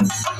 Thank